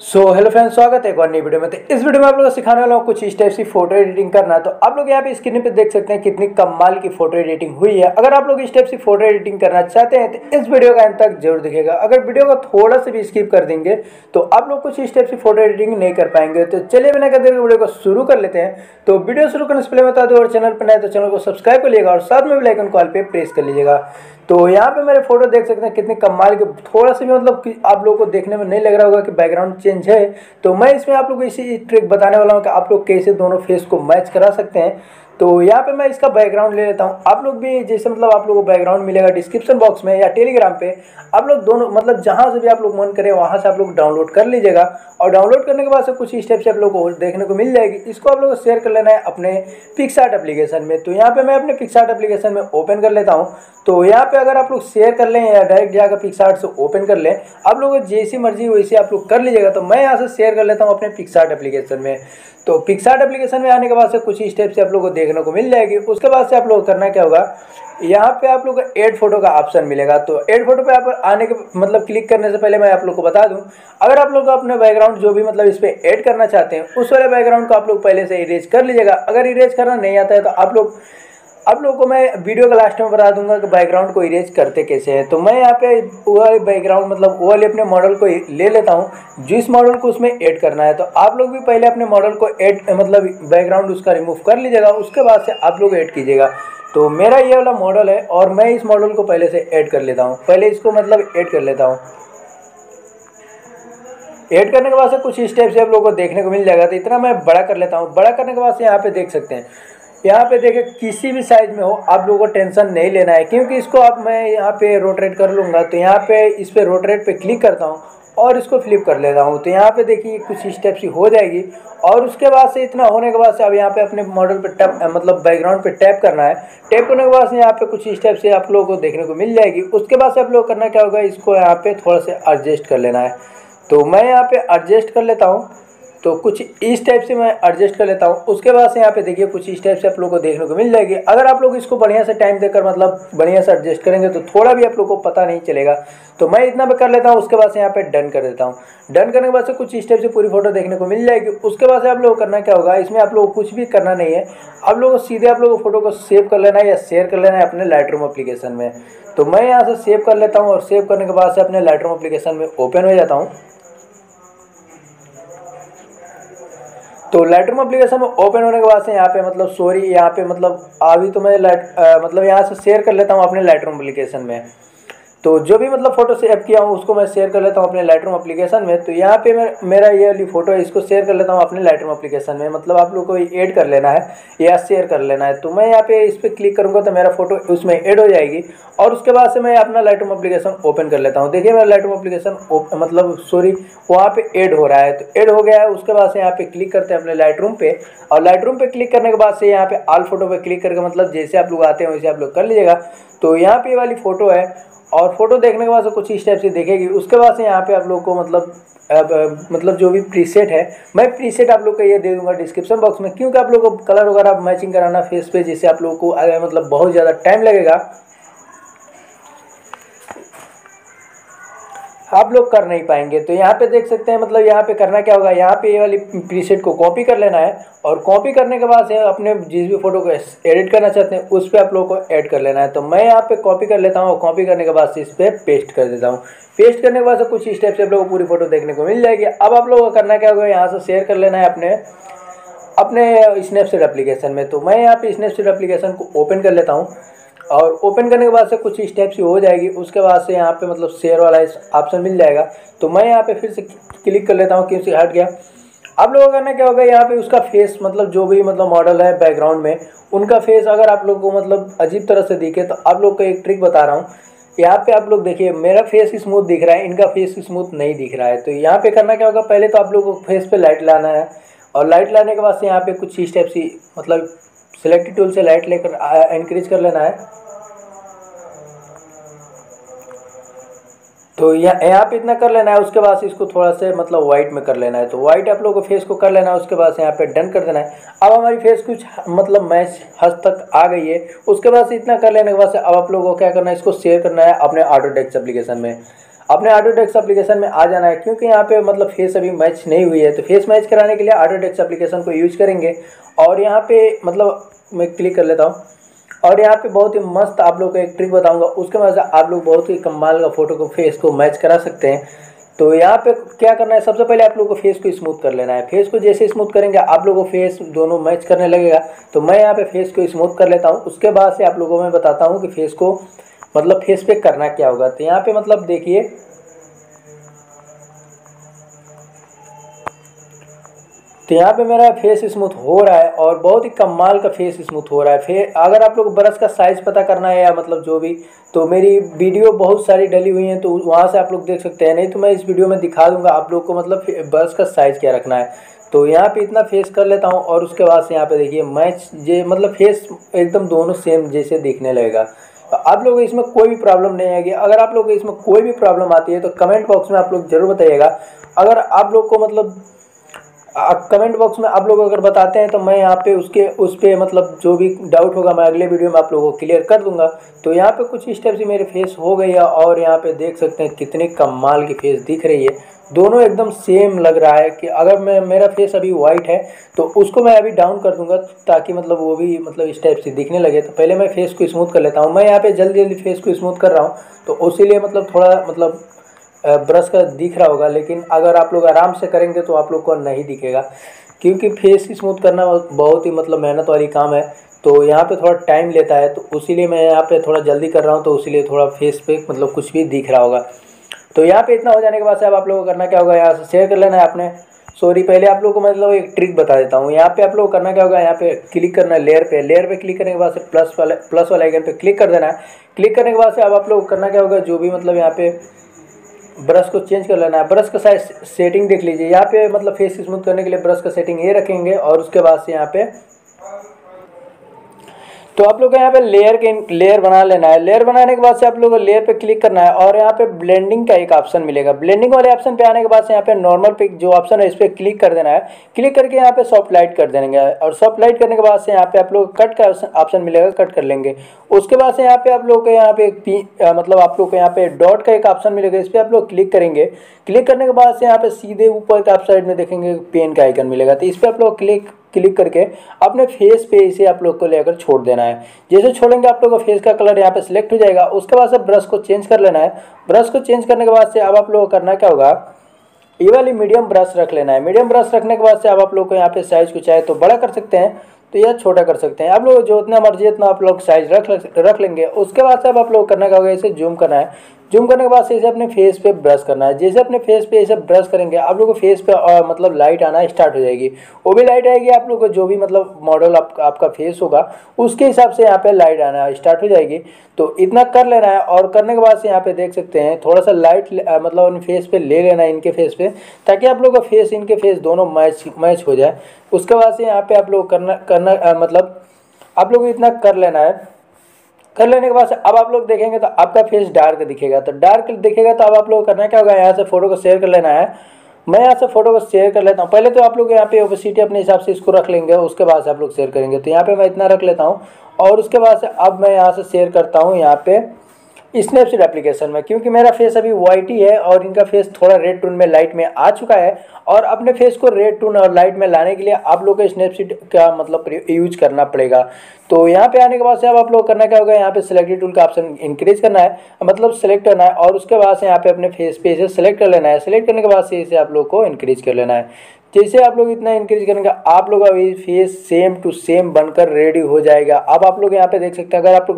So hello friends स्वागत है एक और नई वीडियो में। तो इस वीडियो में आप लोग को सिखाने वाला हूँ कुछ इस टाइप की फ़ोटो एडिटिंग करना। तो आप लोग यहाँ पे स्क्रीन पे देख सकते हैं कितनी कमाल की फ़ोटो एडिटिंग हुई है। अगर आप लोग इस टाइप की फ़ोटो एडिटिंग करना चाहते हैं तो इस वीडियो का अंत तक ज़रूर दिखेगा अगर वीडियो को थोड़ा सा भी स्किप कर देंगे तो आप लोग कुछ इस टाइप की फ़ोटो एडिटिंग नहीं कर पाएँगे। तो चलिए बिना कहते वीडियो को शुरू कर लेते हैं। तो वीडियो शुरू करने से पहले बता दो और चैनल पर नए तो चैनल को सब्सक्राइब कर लीजिएगा और साथ में बेलाइकन कॉल पर प्रेस कर लीजिएगा। तो यहाँ पे मेरे फ़ोटो देख सकते हैं कितने कमाल के, थोड़ा सा भी मतलब आप लोगों को देखने में नहीं लग रहा होगा कि बैकग्राउंड चेंज है। तो मैं इसमें आप लोग को इसी ट्रिक बताने वाला हूँ कि आप लोग कैसे दोनों फेस को मैच करा सकते हैं। तो यहाँ पे मैं इसका बैकग्राउंड ले लेता हूँ। आप लोग भी जैसे मतलब आप लोगों को बैकग्राउंड मिलेगा डिस्क्रिप्शन बॉक्स में या टेलीग्राम पे, आप लोग दोनों मतलब जहाँ से भी आप लोग मन करें वहाँ से आप लोग डाउनलोड कर लीजिएगा और डाउनलोड करने के बाद से कुछ स्टेप से आप लोग को देखने को मिल जाएगी। इसको आप लोग को शेयर कर लेना है अपने पिक्सार्ट एप्लीकेशन में। तो यहाँ पे मैं अपने पिक्सार्ट एप्लीकेशन में ओपन कर लेता हूँ। तो यहाँ पर अगर आप लोग शेयर कर लें या डायरेक्ट जाकर पिक्सार्ट से ओपन कर लें, आप लोगों जैसी मर्ज़ी वैसे आप लोग कर लीजिएगा। तो मैं यहाँ से शेयर कर लेता हूँ अपने पिक्सार्ट एप्लीकेशन में। तो पिक्सार्ट एप्लीकेशन में आने के बाद से कुछ स्टेप से आप लोग को देखने को मिल जाएगी। उसके बाद से आप लोग करना क्या होगा, यहाँ पे आप लोग को एड फ़ोटो का ऑप्शन मिलेगा। तो एड फ़ोटो पे आप आने के मतलब क्लिक करने से पहले मैं आप लोग को बता दूँ, अगर आप लोग अपने बैकग्राउंड जो भी मतलब इस पर एड करना चाहते हैं, उस वाले बैकग्राउंड को आप लोग पहले से इरेज कर लीजिएगा। अगर इरेज करना नहीं आता है तो आप लोग आप लोगों को मैं वीडियो के लास्ट में बता दूँगा कि बैकग्राउंड को इरेज करते कैसे हैं। तो मैं यहाँ पे वाले बैकग्राउंड मतलब वो वाले अपने मॉडल को ले लेता हूँ। जिस मॉडल को उसमें ऐड करना है तो आप लोग भी पहले अपने मॉडल को ऐड मतलब बैकग्राउंड उसका रिमूव कर लीजिएगा, उसके बाद से आप लोग ऐड कीजिएगा। तो मेरा ये वाला मॉडल है और मैं इस मॉडल को पहले से ऐड कर लेता हूँ। पहले इसको मतलब ऐड कर लेता हूँ। ऐड करने के बाद से कुछ स्टेप्स आप लोगों को देखने को मिल जाएगा। तो इतना मैं बड़ा कर लेता हूँ। बड़ा करने के बाद से यहाँ पे देख सकते हैं। यहाँ पे देखें किसी भी साइज़ में हो, आप लोगों को टेंशन नहीं लेना है, क्योंकि इसको अब मैं यहाँ पे रोटेट कर लूँगा तो यहाँ पे इस पर रोटेट पे क्लिक करता हूँ और इसको फ्लिप कर लेता हूँ। तो यहाँ पे देखिए कुछ स्टेप सी हो जाएगी। और उसके बाद से इतना होने के बाद से अब यहाँ पे अपने मॉडल पे टैप मतलब बैकग्राउंड पे टैप करना है। टैप करने के बाद से यहाँ पे कुछ स्टेप से आप लोगों को देखने को मिल जाएगी। उसके बाद से आप लोग करना क्या होगा, इसको यहाँ पे थोड़ा सा एडजस्ट कर लेना है। तो मैं यहाँ पे एडजस्ट कर लेता हूँ। तो कुछ इस टाइप से मैं एडजस्ट कर लेता हूँ। उसके बाद से यहाँ पे देखिए, कुछ इस टाइप से आप लोग को देखने को मिल जाएगी। अगर आप लोग इसको बढ़िया से टाइम देकर मतलब बढ़िया से एडजस्ट करेंगे तो थोड़ा भी आप लोग को पता नहीं चलेगा। तो मैं इतना भी कर लेता हूँ, उसके बाद से यहाँ पे डन कर देता हूँ। डन करने के बाद से कुछ इस टाइप से पूरी फ़ोटो देखने को मिल जाएगी। उसके बाद से आप लोग करना क्या होगा, इसमें आप लोग को कुछ भी करना नहीं है। आप लोग को सीधे आप लोग फ़ोटो को सेव कर लेना है या शेयर कर लेना है अपने लाइट एप्लीकेशन में। तो मैं यहाँ से सेव कर लेता हूँ और सेव करने के बाद से अपने लाइट एप्लीकेशन में ओपन हो जाता हूँ। तो लाइटरूम अप्लीकेशन में ओपन होने के बाद से यहाँ पे मतलब सॉरी यहाँ पे मतलब अभी तो मैं लाइट मतलब यहाँ से शेयर कर लेता हूँ अपने लाइटरूम अप्लीकेशन में। तो जो भी मतलब फ़ोटो सेव किया हूँ, उसको मैं शेयर कर लेता हूँ अपने लाइटरूम एप्लीकेशन में। तो यहाँ पे मैं, मेरा ये वाली फ़ोटो है, इसको शेयर कर लेता हूँ अपने लाइटरूम एप्लीकेशन में। मतलब आप लोग को ऐड कर लेना है या शेयर कर लेना है। तो मैं यहाँ पे इस पर क्लिक करूँगा तो मेरा फ़ोटो उसमें ऐड हो जाएगी। और उसके बाद से मैं अपना लाइटरूम एप्लीकेशन ओपन कर लेता हूँ। देखिए मेरा लाइटरूम एप्लीकेशन मतलब सॉरी वहाँ पे एड हो रहा है। तो एड हो गया है, उसके बाद से यहाँ पे क्लिक करते हैं अपने लाइट रूम पे। और लाइट रूम क्लिक करने के बाद से यहाँ पे आल फ़ोटो पे क्लिक करके मतलब जैसे आप लोग आते हैं, वैसे आप लोग कर लीजिएगा। तो यहाँ पे वाली फ़ोटो है, और फ़ोटो देखने के बाद से कुछ इस टाइप से देखेगी। उसके बाद से यहाँ पे आप लोग को मतलब अब मतलब जो भी प्रीसेट है, मैं प्रीसेट आप लोग का ये दे दूँगा डिस्क्रिप्शन बॉक्स में, क्योंकि आप लोग को कलर वगैरह मैचिंग कराना फेस पे, जिससे आप लोग को मतलब बहुत ज़्यादा टाइम लगेगा। आप लोग कर नहीं पाएँगे। तो यहाँ पे देख सकते हैं मतलब यहाँ पे करना क्या होगा, यहाँ पे ये वाली प्रीसेट को कॉपी कर लेना है और कॉपी करने के बाद से अपने जिस भी फ़ोटो को एडिट करना चाहते हैं, उस पर आप लोग को ऐड कर लेना है। तो मैं यहाँ पे कॉपी कर लेता हूँ और कॉपी करने के बाद से इस पर पेस्ट कर देता हूँ। पेस्ट करने के बाद से कुछ स्टेप से आप लोग को पूरी फ़ोटो देखने को मिल जाएगी। अब आप लोगों को करना क्या होगा, यहाँ से शेयर कर लेना है अपने अपने स्नैपसीड एप्लीकेशन में। तो मैं यहाँ पे स्नैपसीड एप्लीकेशन को ओपन कर लेता हूँ। और ओपन करने के बाद से कुछ स्टेप से हो जाएगी। उसके बाद से यहाँ पे मतलब शेयर वाला ऑप्शन मिल जाएगा। तो मैं यहाँ पे फिर से क्लिक कर लेता हूँ क्योंकि हट गया। आप लोगों का करना क्या होगा, यहाँ पे उसका फेस मतलब जो भी मतलब मॉडल है बैकग्राउंड में, उनका फेस अगर आप लोग को मतलब अजीब तरह से दिखे तो आप लोग को एक ट्रिक बता रहा हूँ। यहाँ पे आप लोग देखिए, मेरा फेस स्मूथ दिख रहा है, इनका फेस स्मूथ नहीं दिख रहा है। तो यहाँ पे करना क्या होगा, पहले तो आप लोग को फेस पे लाइट लाना है। और लाइट लाने के बाद से यहाँ पे कुछ स्टेप्स ही मतलब सिलेक्टेड टूल से लाइट लेकर इंक्रीज कर लेना है। तो यहाँ यहाँ पे इतना कर लेना है, उसके बाद इसको थोड़ा से मतलब वाइट में कर लेना है। तो वाइट आप लोगों को फेस को कर लेना है, उसके बाद से यहाँ पे डन कर देना है। अब हमारी फेस कुछ मतलब मैच हद तक आ गई है। उसके बाद से इतना कर लेने के बाद से अब आप लोगों को क्या करना है, इसको शेयर करना है अपने ऑटो टेक्स एप्लीकेशन में। अपने ऑटोडेक्स एप्लीकेशन में आ जाना है, क्योंकि यहाँ पे मतलब फेस अभी मैच नहीं हुई है। तो फेस मैच कराने के लिए ऑटोडेक्स एप्लीकेशन को यूज़ करेंगे। और यहाँ पे मतलब मैं क्लिक कर लेता हूँ। और यहाँ पे बहुत ही मस्त आप लोग को एक ट्रिक बताऊँगा। उसके वजह से आप लोग बहुत ही कमाल का फ़ोटो को फेस को मैच करा सकते हैं। तो यहाँ पे क्या करना है? सबसे पहले आप लोग को फेस को स्मूथ कर लेना है। फेस को जैसे स्मूथ करेंगे, आप लोगों को फेस दोनों मैच करने लगेगा। तो मैं यहाँ पे फेस को स्मूथ कर लेता हूँ। उसके बाद से आप लोगों को मैं बताता हूँ कि फेस को मतलब फेस पे करना क्या होगा। तो यहाँ पे मतलब देखिए तो यहाँ पे मेरा फेस स्मूथ हो रहा है और बहुत ही कमाल का फेस स्मूथ हो रहा है। फिर अगर आप लोग ब्रश का साइज़ पता करना है या मतलब जो भी तो मेरी वीडियो बहुत सारी डली हुई हैं तो वहाँ से आप लोग देख सकते हैं। नहीं तो मैं इस वीडियो में दिखा दूँगा आप लोग को मतलब ब्रश का साइज़ क्या रखना है। तो यहाँ पे इतना फेस कर लेता हूँ और उसके बाद से यहाँ पे देखिए मैच जे मतलब फेस एकदम दोनों सेम जैसे दिखने लगेगा। आप लोगों इसमें कोई भी प्रॉब्लम नहीं आएगी। अगर आप लोग इसमें कोई भी प्रॉब्लम आती है तो कमेंट बॉक्स में आप लोग ज़रूर बताइएगा। अगर आप लोग को मतलब कमेंट बॉक्स में आप लोग अगर बताते हैं तो मैं यहाँ पे उसके, उस पर मतलब जो भी डाउट होगा, मैं अगले वीडियो में आप लोगों को क्लियर कर दूँगा। तो यहाँ पे कुछ स्टेप से मेरे फेस हो गई है, और यहाँ पे देख सकते हैं कितनी कमाल की फेस दिख रही है। दोनों एकदम सेम लग रहा है कि अगर मैं, मेरा फेस अभी वाइट है तो उसको मैं अभी डाउन कर दूँगा, ताकि मतलब वो भी मतलब इस टाइप से दिखने लगे। तो पहले मैं फेस को स्मूथ कर लेता हूँ। मैं यहाँ पे जल्दी जल्दी फेस को स्मूथ कर रहा हूँ तो उसी मतलब थोड़ा मतलब ब्रश का दिख रहा होगा, लेकिन अगर आप लोग आराम से करेंगे तो आप लोग को नहीं दिखेगा। क्योंकि फेस स्मूथ करना बहुत ही मतलब मेहनत वाली काम है तो यहाँ पे थोड़ा टाइम लेता है तो उसीलिए मैं यहाँ पे थोड़ा जल्दी कर रहा हूँ तो इसीलिए थोड़ा फेस पे मतलब कुछ भी दिख रहा होगा। तो यहाँ पे इतना हो जाने के बाद से अब आप लोगों को करना क्या होगा, यहाँ से शेयर कर लेना है आपने। सॉरी पहले आप लोगों को मतलब एक ट्रिक बता देता हूँ। यहाँ पे आप लोग करना क्या होगा, यहाँ पे क्लिक करना है लेयर पे। लेयर पे क्लिक करने के बाद से प्लस वाले प्लस वाले आइकन पे क्लिक कर देना है। क्लिक करने के बाद से अब आप लोग करना क्या होगा, जो भी मतलब यहाँ पे ब्रश को चेंज कर लेना है। ब्रश का साइज़ सेटिंग देख लीजिए। यहाँ पे मतलब फेस स्मूथ करने के लिए ब्रश का सेटिंग ये रखेंगे और उसके बाद से यहाँ पे तो आप लोग को यहाँ पे लेयर के लेयर बना लेना है। लेयर बनाने के बाद से आप लोग को लेयर पे क्लिक करना है और यहाँ पे ब्लेंडिंग का एक ऑप्शन मिलेगा। ब्लेंडिंग वाले ऑप्शन पे आने के बाद से यहाँ पे नॉर्मल पे जो ऑप्शन है, इस पर क्लिक कर देना है। क्लिक करके यहाँ पे सॉफ्ट लाइट कर देंगे और सॉफ्ट लाइट करने के बाद से यहाँ पे आप लोग कट का ऑप्शन मिलेगा कट कर लेंगे। उसके बाद से यहाँ पे आप लोग को यहाँ पे पी मतलब आप लोग को यहाँ पे डॉट का एक ऑप्शन मिलेगा, इस पर आप लोग क्लिक करेंगे। क्लिक करने के बाद से यहाँ पे सीधे ऊपर का साइड में देखेंगे पेन का आइकन मिलेगा। तो इस पर आप लोग क्लिक क्लिक करके अपने फेस पे इसे आप लोग को लेकर छोड़ देना है। जैसे छोड़ेंगे आप लोग का फेस का कलर यहाँ पे सिलेक्ट हो जाएगा। उसके बाद से ब्रश को चेंज कर लेना है। ब्रश को चेंज करने के बाद से अब आप लोग को करना क्या होगा? ये वाली मीडियम ब्रश रख लेना है। मीडियम ब्रश रखने के बाद से अब आप लोग को यहाँ पे साइज़ को चाहे तो बड़ा कर सकते हैं। तो यह छोटा कर सकते हैं। आप लोग जो उतना मर्ज़ी इतना आप लोग साइज़ रख रख लेंगे। उसके बाद से अब आप लोग करना क्या होगा? इसे जूम करना है। जूम करने के बाद से इसे अपने फेस पे ब्रश करना है। जैसे अपने फेस पे इसे ब्रश करेंगे आप लोग को फेस पे और मतलब लाइट आना स्टार्ट हो जाएगी। वो भी लाइट आएगी आप लोग को जो भी मतलब मॉडल आप, आपका फेस होगा उसके हिसाब से यहाँ पे लाइट आना स्टार्ट हो जाएगी। तो इतना कर लेना है और करने के बाद से यहाँ पे देख सकते हैं थोड़ा सा लाइट मतलब अपने फेस पे ले लेना है इनके फेस पे ताकि आप लोग का फेस इनके फेस दोनों मैच मैच हो जाए। उसके बाद से यहाँ पे आप लोग करना करना मतलब आप लोग इतना कर लेना है। कर लेने के बाद अब आप लोग देखेंगे तो आपका फेस डार्क दिखेगा। तो डार्क दिखेगा तो अब आप लोग करना क्या होगा? यहाँ से फ़ोटो को शेयर कर लेना है। मैं यहाँ से फ़ोटो को शेयर कर लेता हूँ। पहले तो आप लोग यहाँ पे ओपेसिटी अपने हिसाब से इसको रख लेंगे, उसके बाद से आप लोग शेयर करेंगे। तो यहाँ पे मैं इतना रख लेता हूँ और उसके बाद से अब मैं यहाँ से शेयर करता हूँ यहाँ पे। स्नैपसीड एप्लीकेशन में, क्योंकि मेरा फेस अभी वाइट ही है और इनका फेस थोड़ा रेड टून में लाइट में आ चुका है। और अपने फेस को रेड टून और लाइट में लाने के लिए आप लोग को स्नैपसीड का मतलब यूज़ करना पड़ेगा। तो यहाँ पे आने के बाद से अब आप लोग करना क्या होगा? यहाँ पे सिलेक्टेड टूल का ऑप्शन इंक्रीज करना है। मतलब सेलेक्ट करना है और उसके बाद से यहाँ पे अपने फेस पे इसे सेलेक्ट कर लेना है। सेलेक्ट करने के बाद से इसे आप लोग को इंक्रीज कर लेना है। जैसे आप लोग इतना इंक्रीज करेंगे, आप लोग अभी फेस सेम टू सेम बनकर रेडी हो जाएगा। अब आप लोग यहाँ पे देख सकते हैं, अगर आप लोग